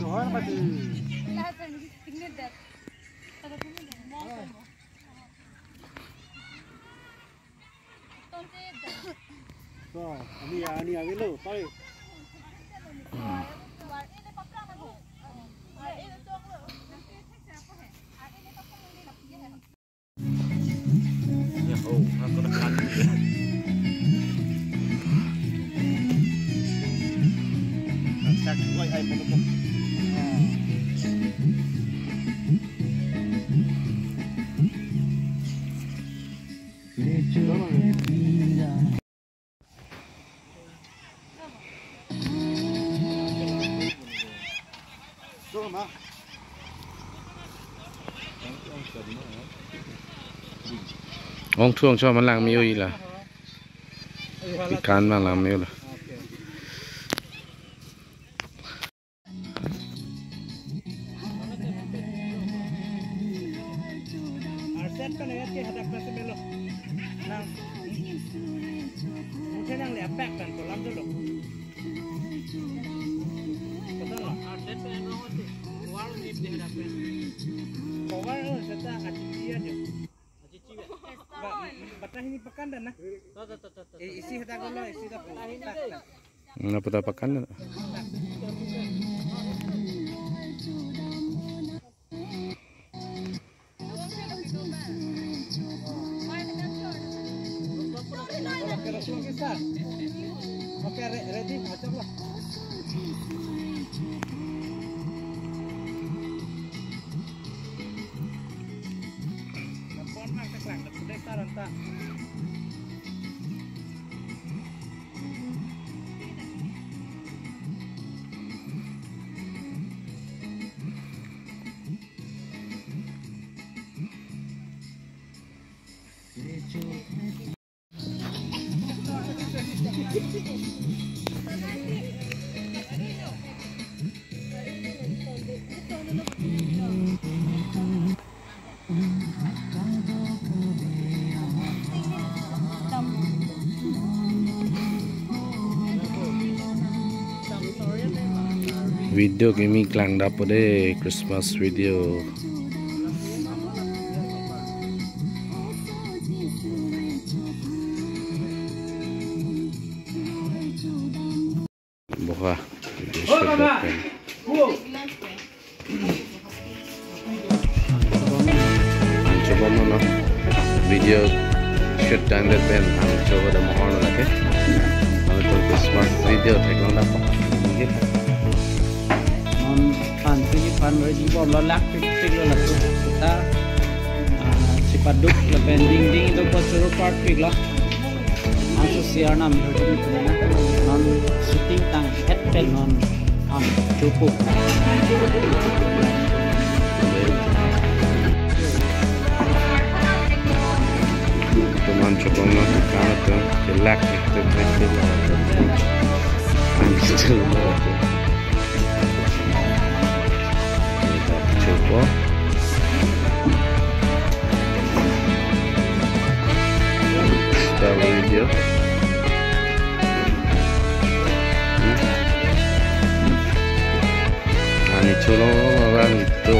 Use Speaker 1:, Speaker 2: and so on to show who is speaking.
Speaker 1: Tuhan pati. So, ani ani ani lo. quay hay một cái Đúng
Speaker 2: ông thương cho mà làm miêu là bị can mà làm miêu là
Speaker 1: kan ya ke hadap na sebelo. Nang. Mungkin yang lepek kan kolam dulu. Betul lah. Arset kan yang rawat tu. Kowal ni di hadapin. Kowal oh serta acici aja. Acici ya. Batah ini pekan dah nah. Isi hadap dulu, isi. Tak.
Speaker 2: ngapa tapakan na
Speaker 1: Langsung kita. Oke, re- ready, macam lah. Lampon mang teklang, sudah saran tak.
Speaker 2: Video kimi klang dapo de christmas video
Speaker 3: বাহ বন্ধ video shoot টাইমের পেন আমি চৌবাদে মহানটাকে আমি তো smart video থাকলাম না পানসিনি পানরেজি বলো লাখ পিকলো লাগতো তা সিপার ডুক পেন ডিং ডিং তো বছর পার্ট পিকলো han så ser han annerledes ut enn meg.
Speaker 2: Han sitter ikke en kjepp 돼요? 아니 저런 사람이 좀